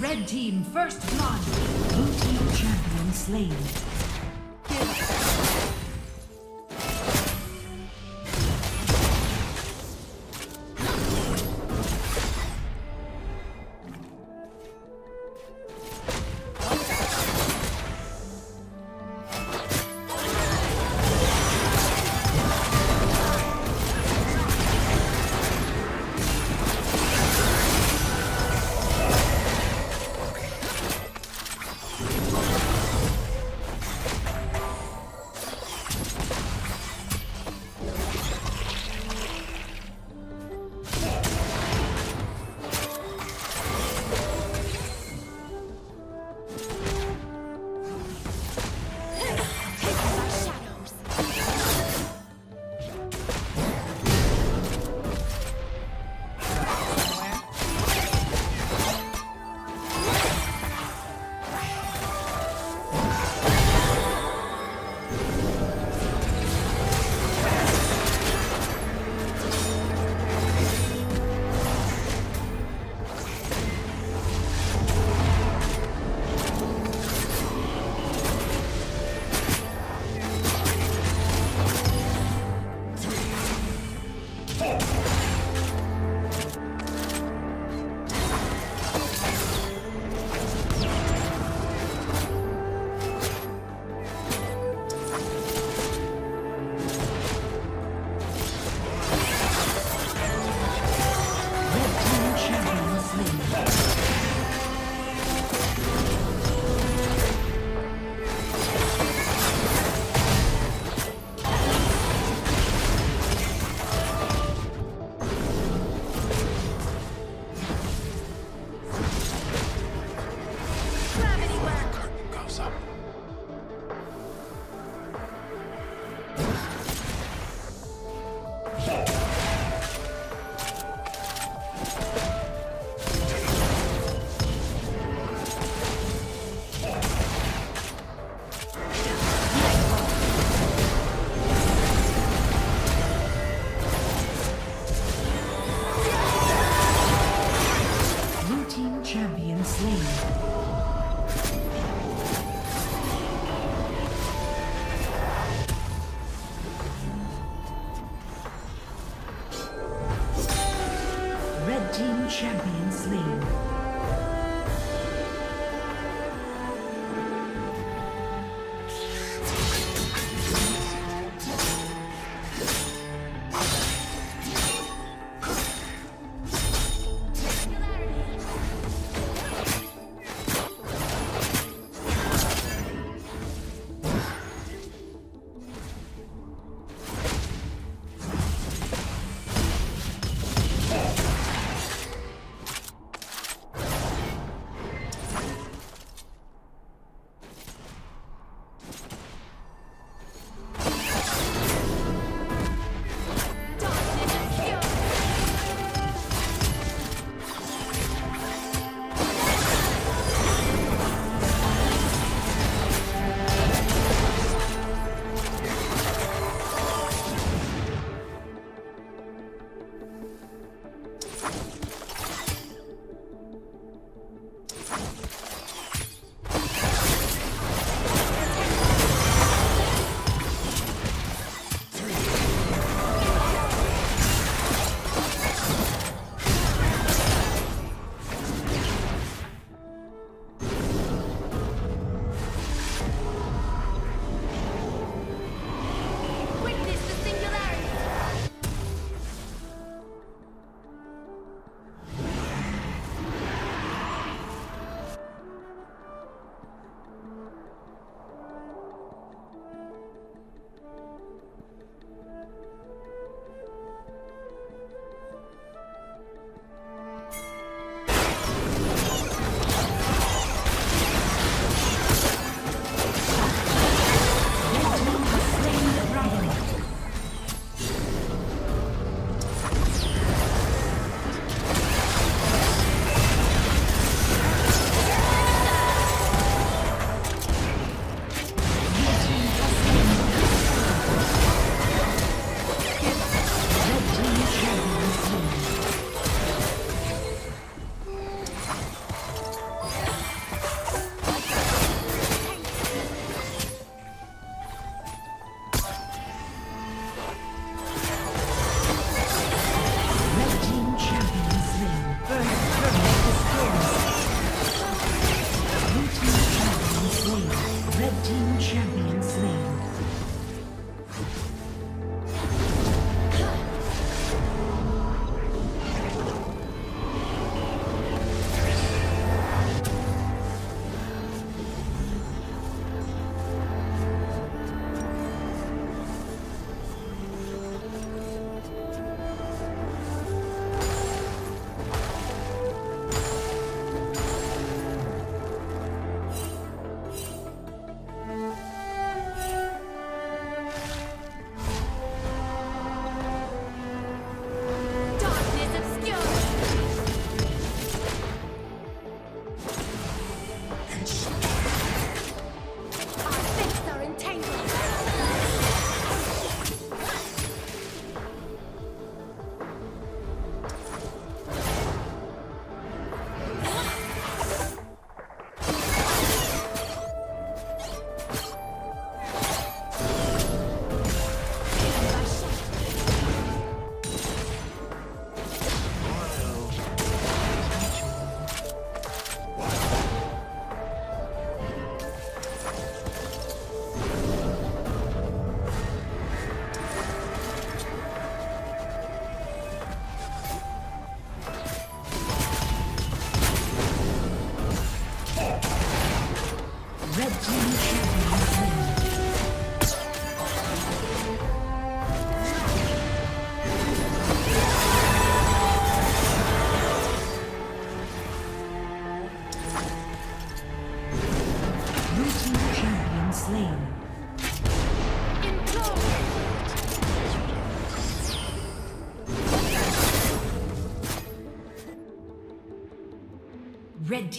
Red team first blood. Blue team champion slain.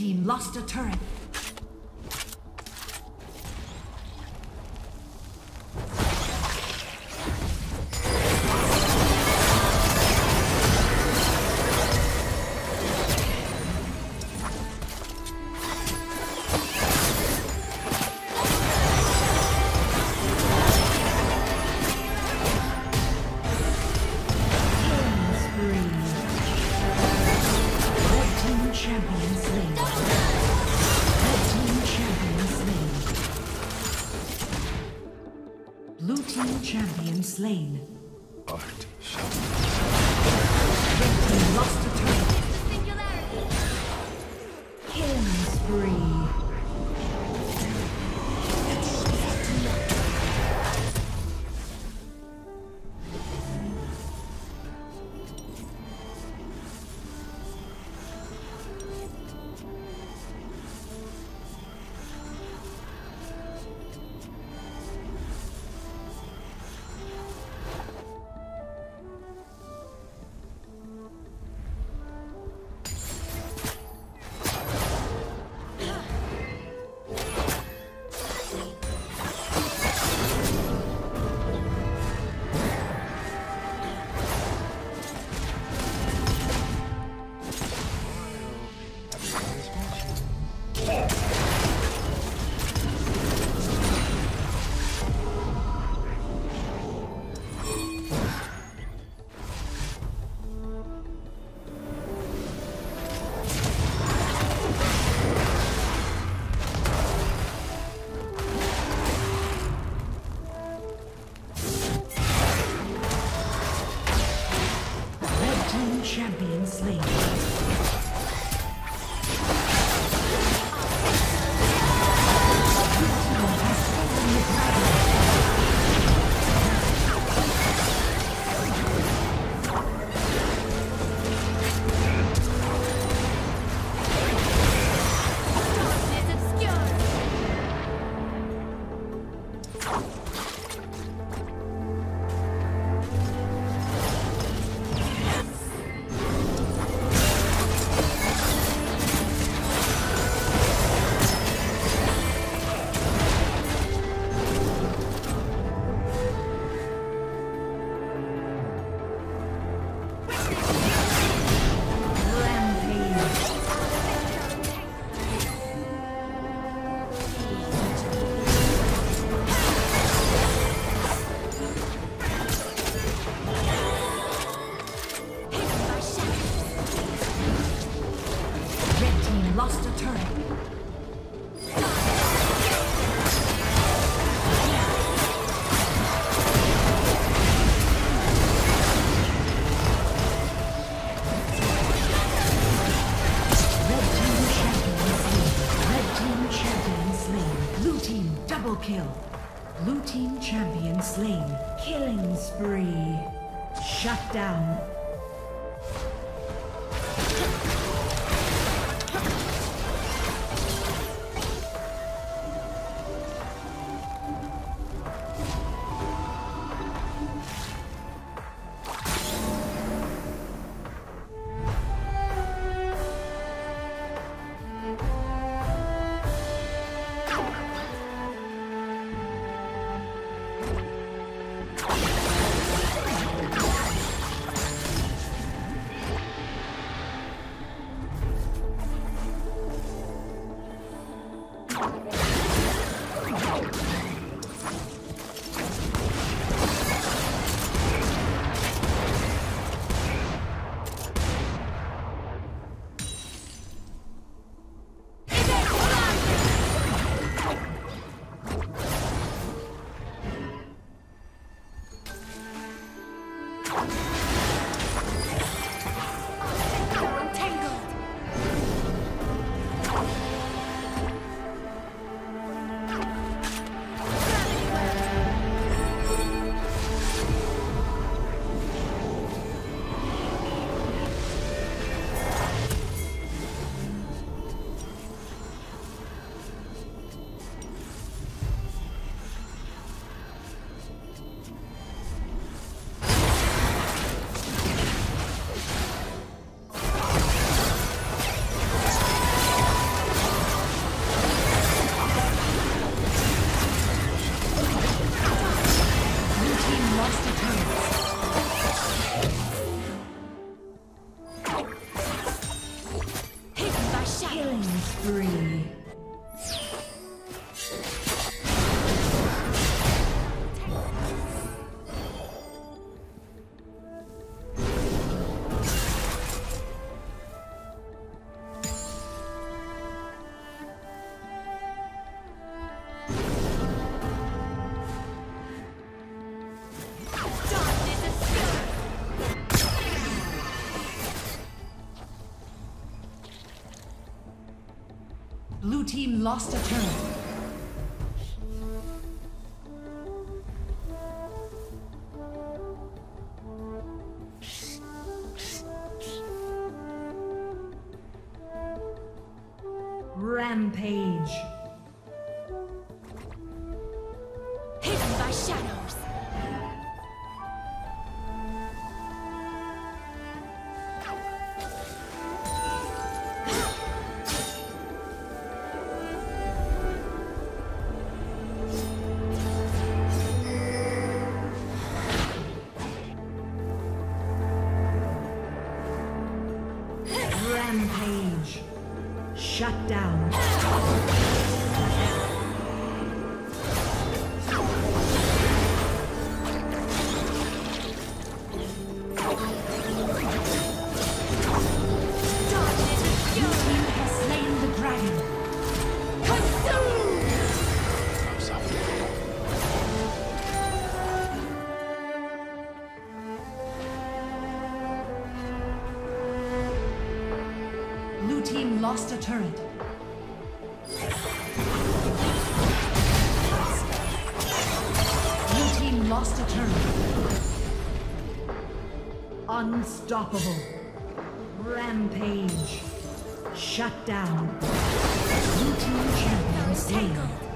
Team lost a turret. lost a turret. Rampage. turret. Blue team lost a turret. Unstoppable. Rampage. Shut down. Blue team champion slain.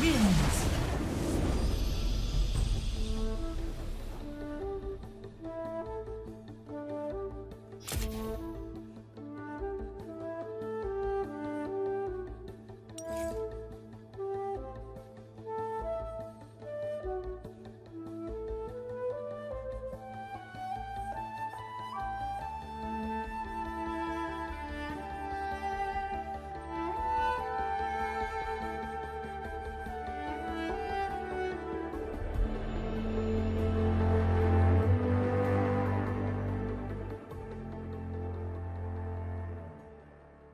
Wins.